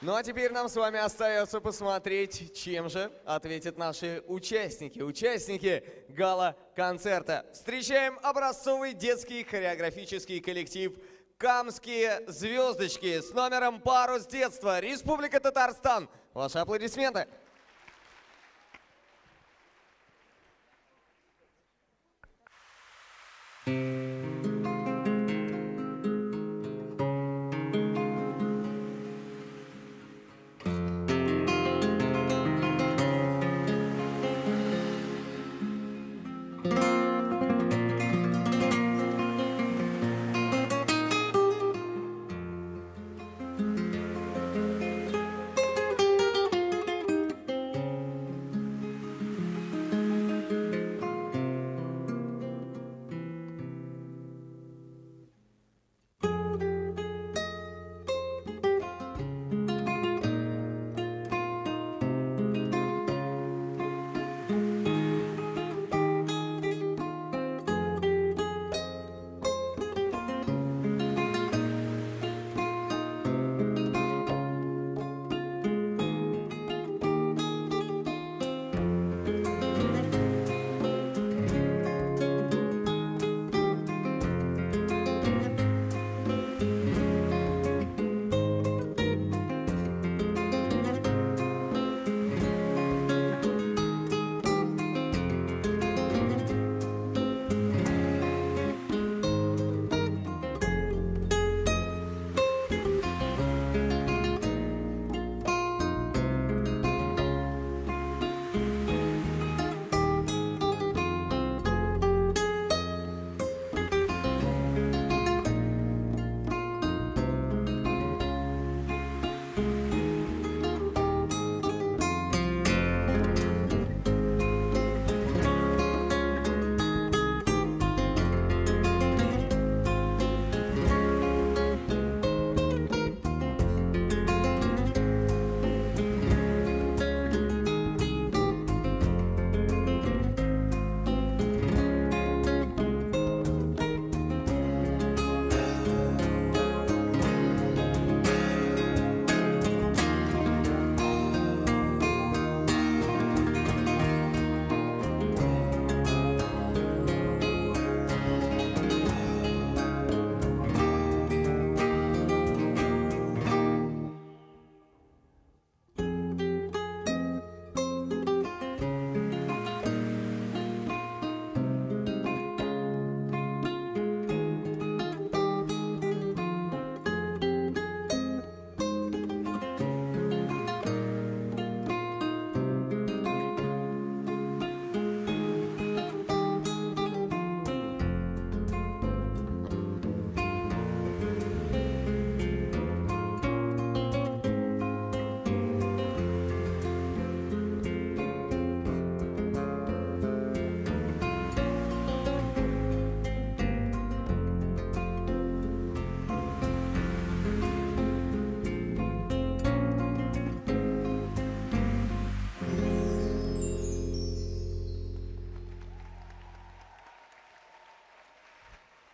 Ну а теперь нам с вами остается посмотреть, чем же ответят наши участники. Участники гала-концерта. Встречаем образцовый детский хореографический коллектив «Камские звездочки» с номером «Парус детства». Республика Татарстан. Ваши аплодисменты.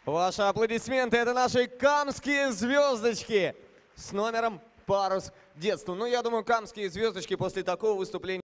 Ваши аплодисменты. Это наши камские звездочки с номером «Парус детства». Ну, я думаю, камские звездочки после такого выступления